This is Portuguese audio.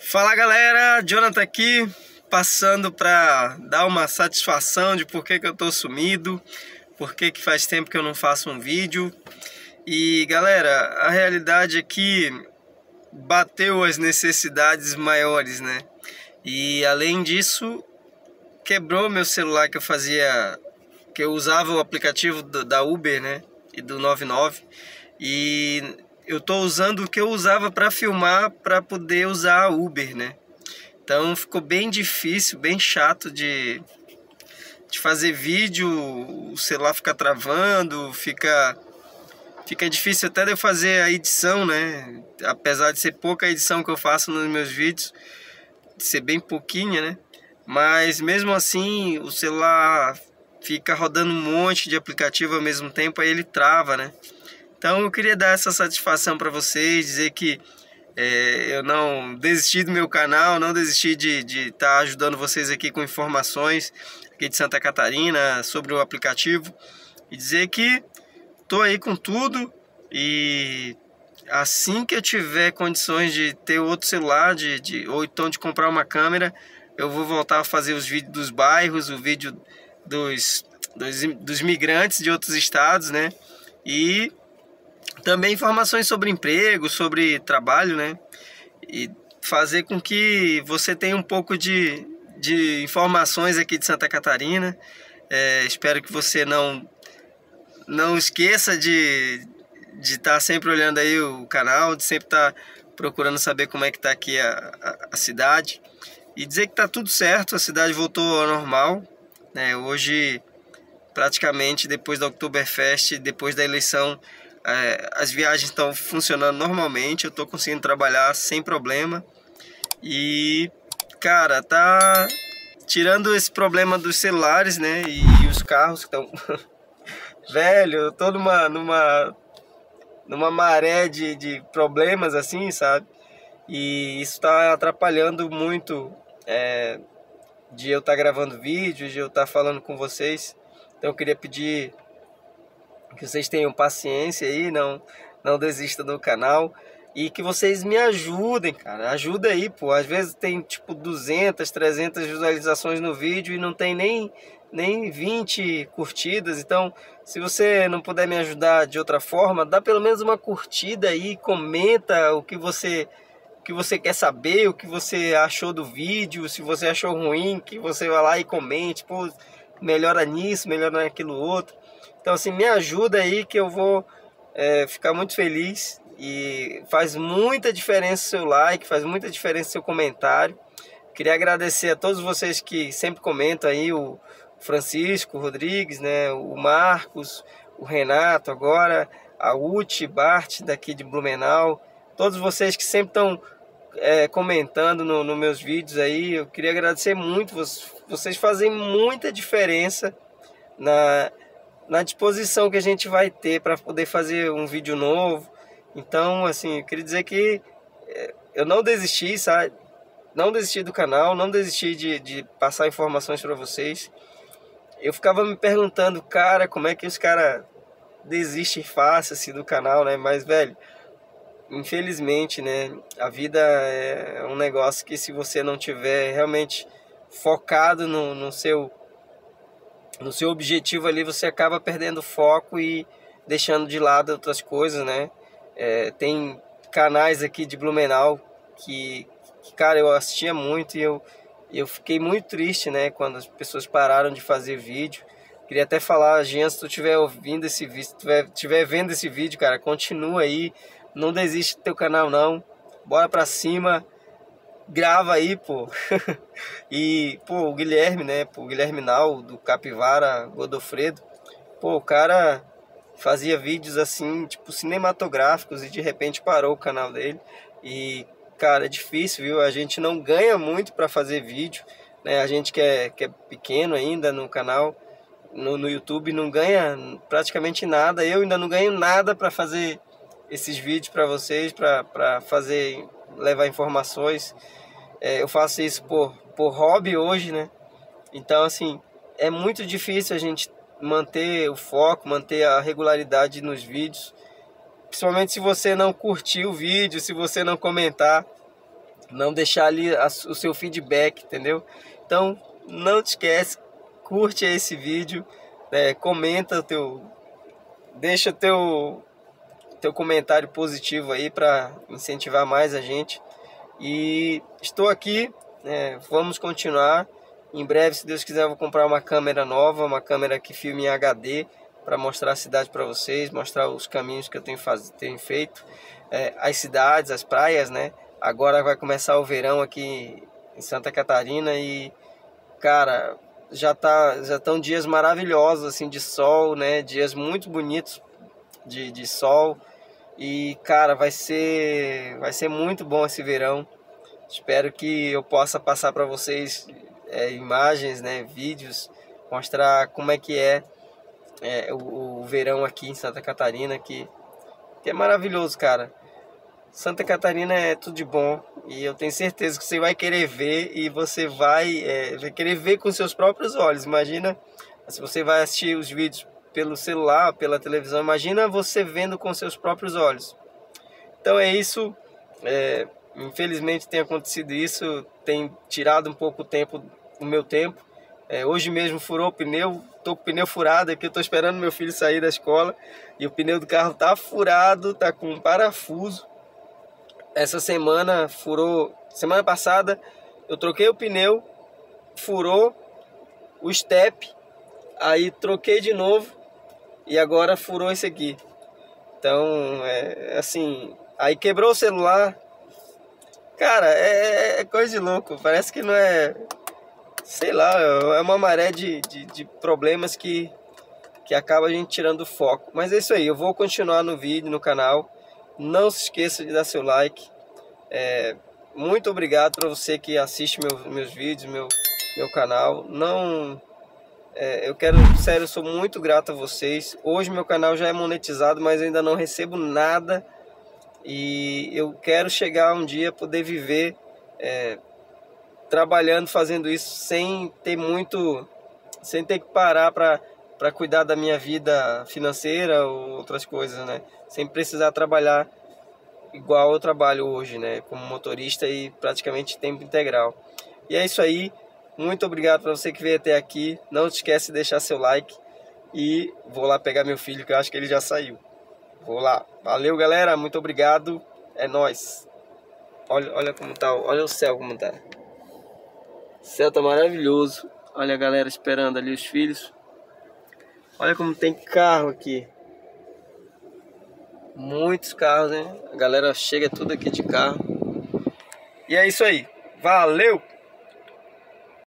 Fala galera, Jonathan aqui, passando para dar uma satisfação de por que, que eu tô sumido, por que, que faz tempo que eu não faço um vídeo. E galera, a realidade é que bateu as necessidades maiores, né? E além disso, quebrou meu celular que eu fazia, que eu usava o aplicativo da Uber, né? E do 99. E eu tô usando o que eu usava para filmar para poder usar a Uber, né? Então ficou bem difícil, bem chato de, de fazer vídeo, o celular fica travando, fica fica difícil até de eu fazer a edição, né? Apesar de ser pouca a edição que eu faço nos meus vídeos, de ser bem pouquinha, né? Mas mesmo assim, o celular fica rodando um monte de aplicativo ao mesmo tempo, aí ele trava, né? Então eu queria dar essa satisfação para vocês, dizer que é, eu não desisti do meu canal, não desisti de estar de tá ajudando vocês aqui com informações aqui de Santa Catarina sobre o aplicativo e dizer que estou aí com tudo e assim que eu tiver condições de ter outro celular de, de, ou então de comprar uma câmera, eu vou voltar a fazer os vídeos dos bairros, o vídeo dos, dos, dos migrantes de outros estados, né? E também informações sobre emprego, sobre trabalho, né? E fazer com que você tenha um pouco de, de informações aqui de Santa Catarina. É, espero que você não, não esqueça de de estar tá sempre olhando aí o canal, de sempre estar tá procurando saber como é que está aqui a, a, a, cidade. E dizer que está tudo certo, a cidade voltou ao normal. Né? Hoje, praticamente depois da Oktoberfest, depois da eleição, é, as viagens estão funcionando normalmente, eu estou conseguindo trabalhar sem problema. E, cara, tá tirando esse problema dos celulares, né? E, e os carros que estão. Velho, eu tô numa, numa, numa maré de, de problemas assim, sabe? E isso está atrapalhando muito é, de eu estar tá gravando vídeos, de eu estar tá falando com vocês. Então eu queria pedir que vocês tenham paciência aí, não, não desista do canal e que vocês me ajudem, cara. Ajuda aí, pô. Às vezes tem tipo 200, 300 visualizações no vídeo e não tem nem nem 20 curtidas. Então, se você não puder me ajudar de outra forma, dá pelo menos uma curtida aí, comenta o que você o que você quer saber, o que você achou do vídeo, se você achou ruim, que você vá lá e comente, pô, melhora nisso, melhora naquilo outro. Então, assim, me ajuda aí que eu vou é, ficar muito feliz e faz muita diferença o seu like, faz muita diferença o seu comentário. Queria agradecer a todos vocês que sempre comentam aí, o Francisco Rodrigues, né, o Marcos, o Renato agora, a Uti Bart daqui de Blumenau, todos vocês que sempre estão é, comentando nos no meus vídeos aí, eu queria agradecer muito, vocês fazem muita diferença na, na disposição que a gente vai ter para poder fazer um vídeo novo. Então, assim, eu queria dizer que é, eu não desisti, sabe? Não desisti do canal, não desisti de, de passar informações para vocês. Eu ficava me perguntando, cara, como é que os caras desistem fácil assim do canal, né? Mas, velho, infelizmente, né? A vida é um negócio que se você não tiver realmente focado no, no seu no seu objetivo ali você acaba perdendo foco e deixando de lado outras coisas, né? É, tem canais aqui de Blumenau que, que, cara, eu assistia muito e eu, eu fiquei muito triste, né? Quando as pessoas pararam de fazer vídeo. Queria até falar, Jean, se tu estiver ouvindo esse vídeo, se tu estiver vendo esse vídeo, cara, continua aí. Não desiste do teu canal, não. Bora pra cima grava aí, pô. e, pô, o Guilherme, né? Pô, o Guilherme Nau, do Capivara Godofredo. Pô, o cara fazia vídeos assim, tipo, cinematográficos e de repente parou o canal dele. E, cara, é difícil, viu? A gente não ganha muito para fazer vídeo, né? A gente que é, que é pequeno ainda no canal, no, no YouTube, não ganha praticamente nada. Eu ainda não ganho nada para fazer esses vídeos para vocês, para fazer, levar informações. É, eu faço isso por, por hobby hoje, né? Então, assim, é muito difícil a gente manter o foco, manter a regularidade nos vídeos. Principalmente se você não curtir o vídeo, se você não comentar. não deixar ali a, o seu feedback, entendeu? Então, não te esquece, curte esse vídeo, né, comenta o teu, deixa o teu, teu comentário positivo aí para incentivar mais a gente. E estou aqui, né, vamos continuar. Em breve, se Deus quiser, eu vou comprar uma câmera nova, uma câmera que filme em HD para mostrar a cidade para vocês, mostrar os caminhos que eu tenho, faz, tenho feito, é, as cidades, as praias, né? Agora vai começar o verão aqui em Santa Catarina e, cara, já tá já estão dias maravilhosos assim de sol, né? Dias muito bonitos de, de sol e, cara, vai ser vai ser muito bom esse verão. Espero que eu possa passar para vocês é, imagens, né, vídeos, mostrar como é que é, é o, o verão aqui em Santa Catarina, que, que é maravilhoso, cara. Santa Catarina é tudo de bom e eu tenho certeza que você vai querer ver e você vai, é, vai querer ver com seus próprios olhos. Imagina se você vai assistir os vídeos pelo celular, pela televisão, imagina você vendo com seus próprios olhos. Então é isso. É, infelizmente tem acontecido isso, tem tirado um pouco o tempo, o meu tempo. É, hoje mesmo furou o pneu, tô com o pneu furado aqui, eu tô esperando meu filho sair da escola e o pneu do carro tá furado, tá com um parafuso essa semana furou. Semana passada eu troquei o pneu, furou o step, aí troquei de novo e agora furou esse aqui. Então, é assim, aí quebrou o celular. Cara, é, é coisa de louco. Parece que não é. Sei lá, é uma maré de, de, de problemas que, que acaba a gente tirando o foco. Mas é isso aí, eu vou continuar no vídeo, no canal. Não se esqueça de dar seu like. É, muito obrigado para você que assiste meu, meus vídeos, meu, meu canal. Não, é, eu quero, sério, eu sou muito grato a vocês. Hoje meu canal já é monetizado, mas ainda não recebo nada. E eu quero chegar um dia poder viver é, trabalhando, fazendo isso sem ter muito, sem ter que parar para para cuidar da minha vida financeira ou outras coisas, né? Sem precisar trabalhar igual eu trabalho hoje, né? Como motorista e praticamente tempo integral. E é isso aí. Muito obrigado para você que veio até aqui. Não esquece de deixar seu like. E vou lá pegar meu filho, que eu acho que ele já saiu. Vou lá. Valeu, galera. Muito obrigado. É nós. Olha, olha como tá. Olha o céu como tá. O céu tá maravilhoso. Olha a galera esperando ali os filhos. Olha como tem carro aqui. Muitos carros, né? A galera chega tudo aqui de carro. E é isso aí. Valeu!